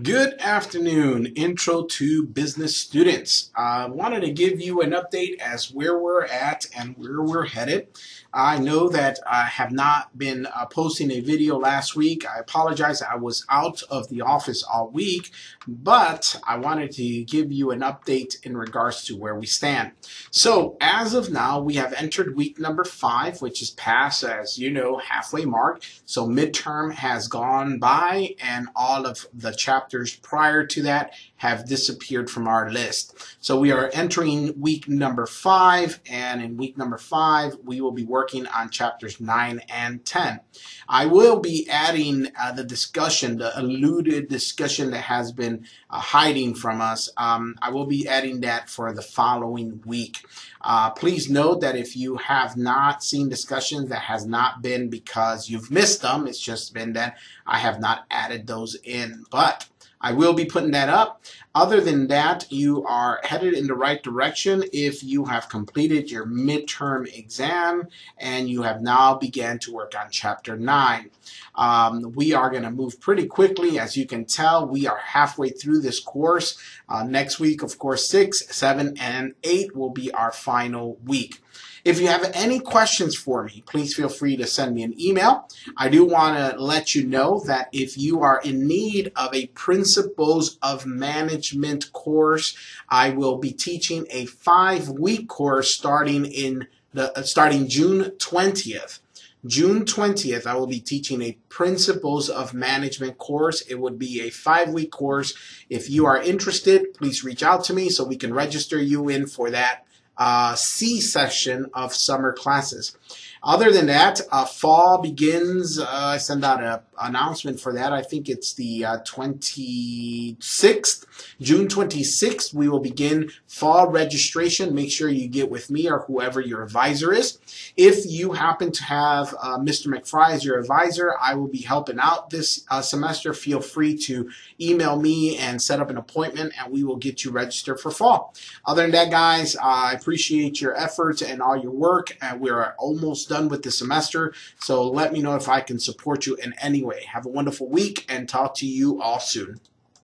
Good afternoon, Intro to Business students. I uh, wanted to give you an update as where we're at and where we're headed. I know that I have not been uh, posting a video last week. I apologize. I was out of the office all week, but I wanted to give you an update in regards to where we stand. So as of now, we have entered week number five, which is past, as you know, halfway mark. So midterm has gone by and all of the chapters chapters prior to that have disappeared from our list. So we are entering week number five, and in week number five, we will be working on chapters nine and 10. I will be adding uh, the discussion, the alluded discussion that has been uh, hiding from us. Um, I will be adding that for the following week. Uh, please note that if you have not seen discussions, that has not been because you've missed them. It's just been that I have not added those in. But I will be putting that up. Other than that, you are headed in the right direction if you have completed your midterm exam and you have now began to work on chapter 9. Um, we are going to move pretty quickly. As you can tell, we are halfway through this course. Uh, next week, of course, 6, 7, and 8 will be our final week. If you have any questions for me, please feel free to send me an email. I do want to let you know that if you are in need of a Principles of Management course, I will be teaching a five-week course starting in the uh, starting June 20th. June 20th, I will be teaching a Principles of Management course. It would be a five week course. If you are interested, please reach out to me so we can register you in for that uh, C session of summer classes. Other than that, uh, fall begins. Uh, I send out an announcement for that. I think it's the uh, 26th, June 26th. We will begin fall registration. Make sure you get with me or whoever your advisor is. If you happen to have uh, Mr. McFry as your advisor, I will be helping out this uh, semester. Feel free to email me and set up an appointment, and we will get you registered for fall. Other than that, guys, I appreciate your efforts and all your work, and we're almost done with the semester. So let me know if I can support you in any way. Have a wonderful week and talk to you all soon.